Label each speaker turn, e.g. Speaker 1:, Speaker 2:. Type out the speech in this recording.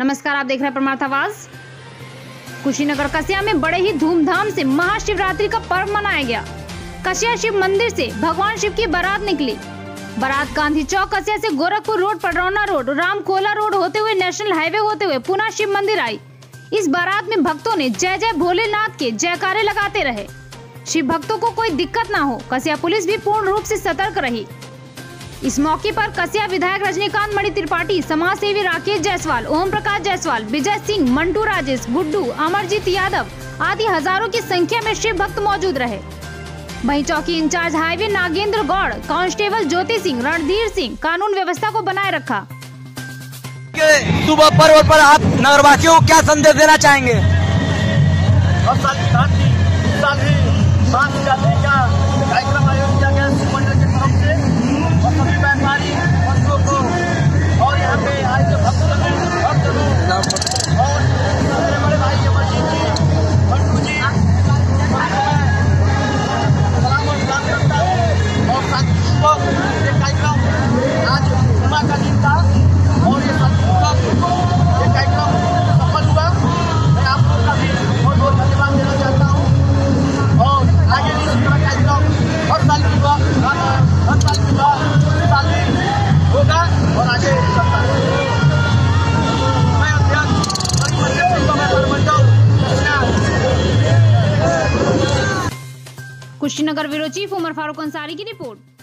Speaker 1: नमस्कार, आप देख रहे हैं परमार्थ आवाज़। कुशीनगर कसिया में बड़े ही धूमधाम से महाशिवरात्रि का पर्व मनाया गया। कसिया शिव मंदिर से भगवान शिव की बारात निकली। बारात गांधी चौक कसिया से Gorakhpur road, Padrauna road Ramkola road होते हुए नेशनल हाईवे होते हुए पुनः शिव मंदिर आई। इस बारात में भक्तों ने जय जय भोलेनाथ के जयकारे लगाते रहे। शिव भक्तों को कोई दिक्कत ना हो कसिया पुलिस भी पूर्ण रूप से सतर्क रही। इस मौके पर कसिया विधायक रजनीकांत मणि त्रिपाठी समाज सेवी राकेश जायसवाल ओम प्रकाश जायसवाल विजय सिंह मंटू राजेश गुड्डू अमरजीत यादव आदि हज़ारों की संख्या में शिव भक्त मौजूद रहे। वहीं चौकी incharge highway Nagendra Gaur constable Jyoti Singh Randhir Singh कानून व्यवस्था को बनाए रखा।
Speaker 2: के शुभ पर्व पर आप नगरवासियों को क्या संदेश देना चाहेंगे?
Speaker 3: और साल की भांति इस साल भी महाशिवरात्रि का
Speaker 1: कुशीनगर ब्यूरो चीफ उमर फारूक अंसारी की रिपोर्ट।